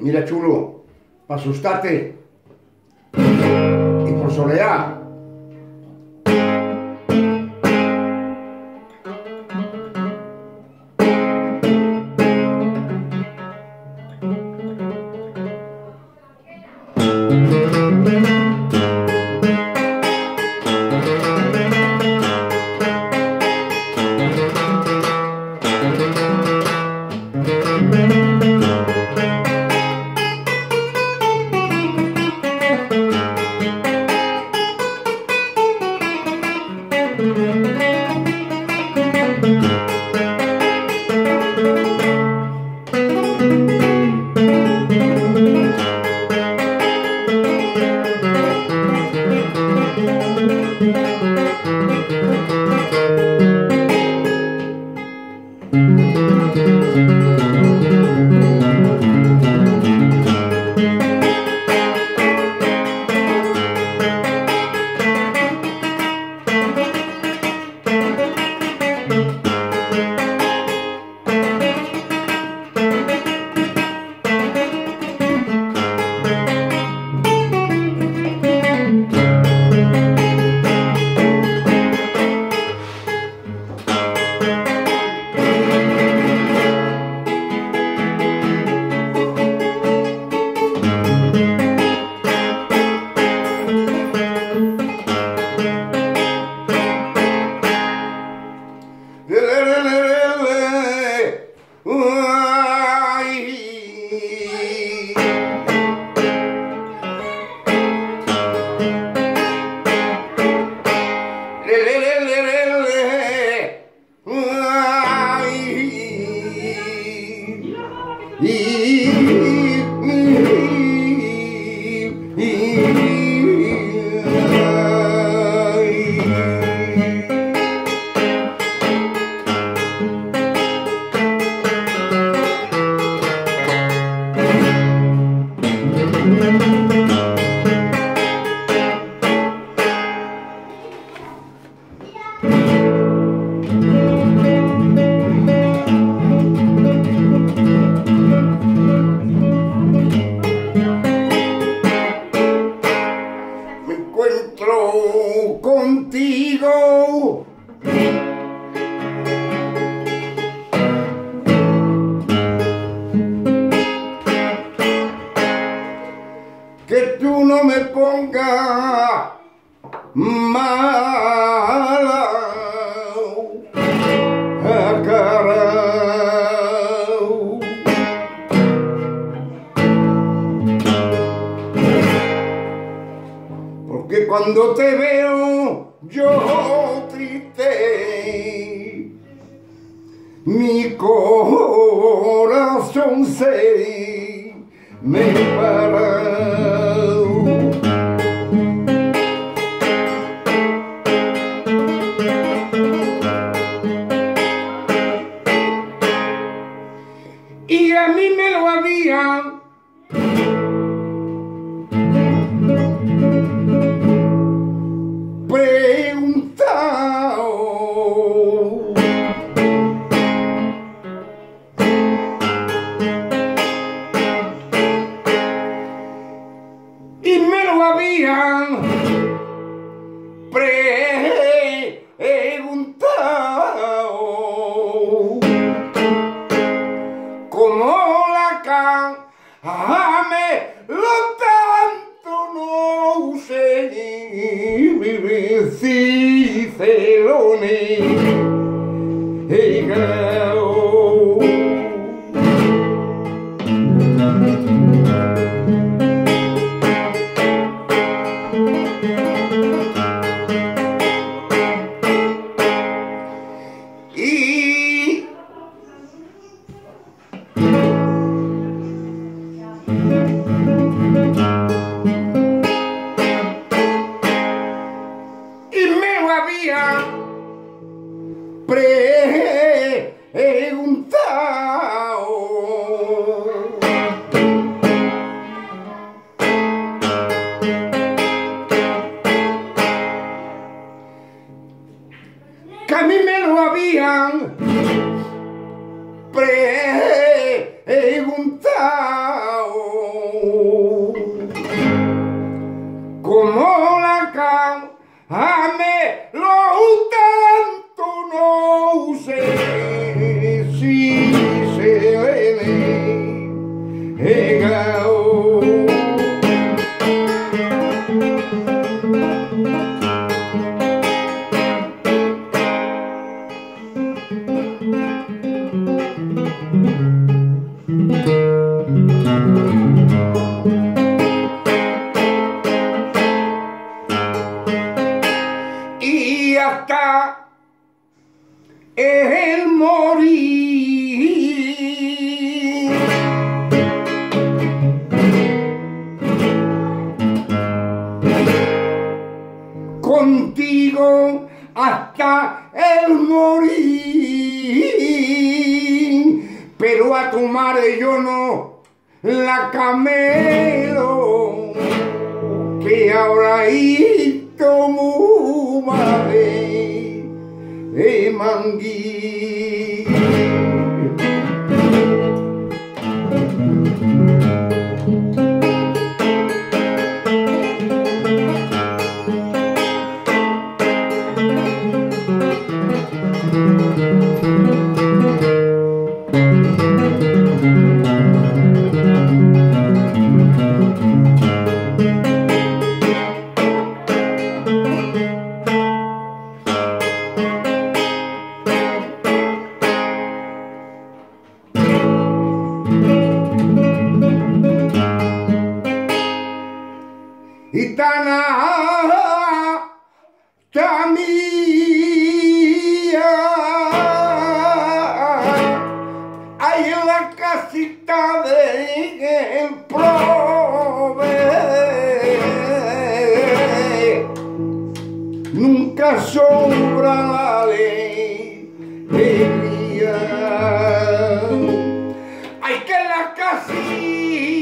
mira chulo, para asustarte y por soledad. Me Que tú no me pongas mala cara. Porque cuando te veo yo triste, mi corazón se me para. Y a mí me lo habían preguntado cómo la cama me lo tanto no usé. El morir. Contigo hasta el morir, pero a tu madre yo no la camelo, que ahora mu madre de nunca sobra la alegría. Hay que la casita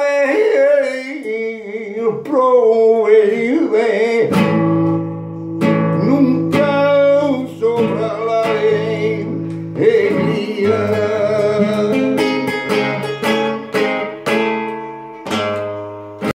de él provee